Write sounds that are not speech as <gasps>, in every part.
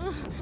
Oh.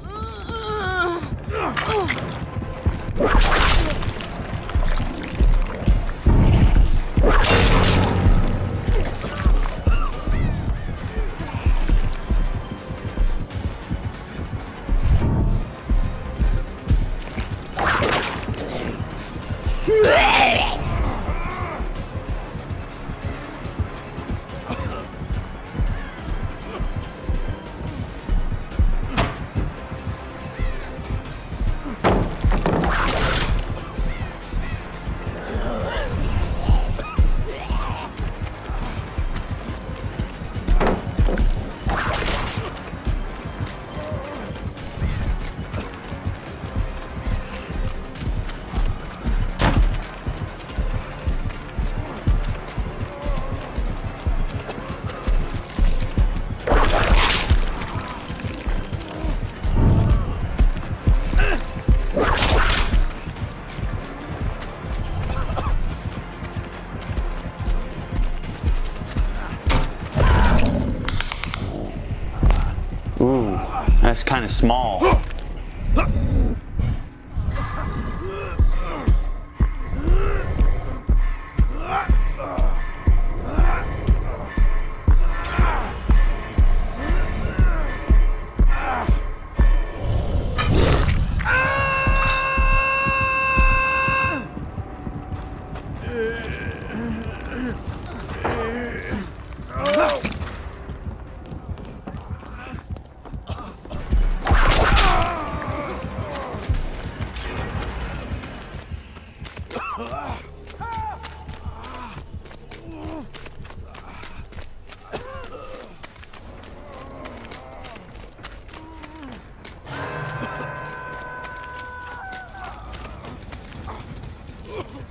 Ooh, that's kind of small. <gasps> <laughs> Ugh! <laughs>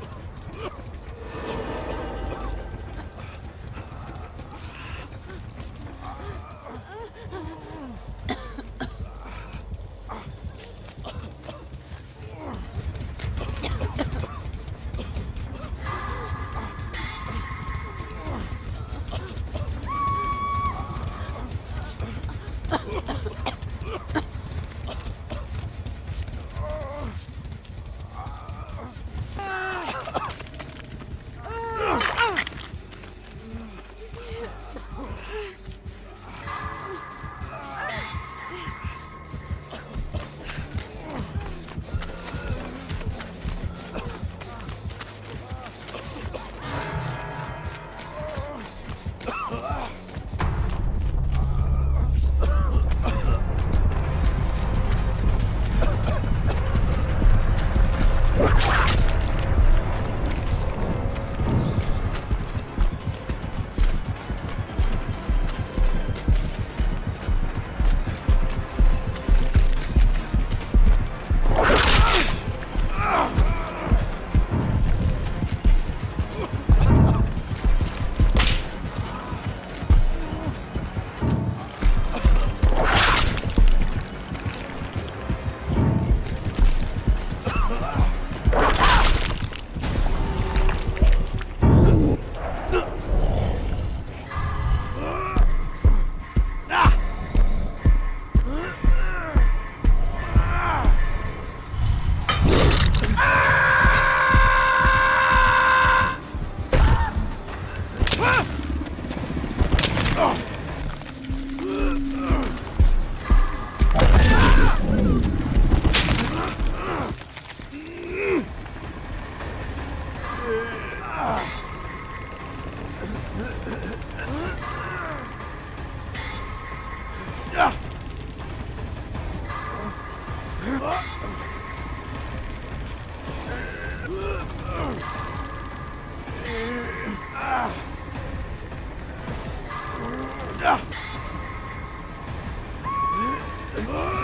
Ah!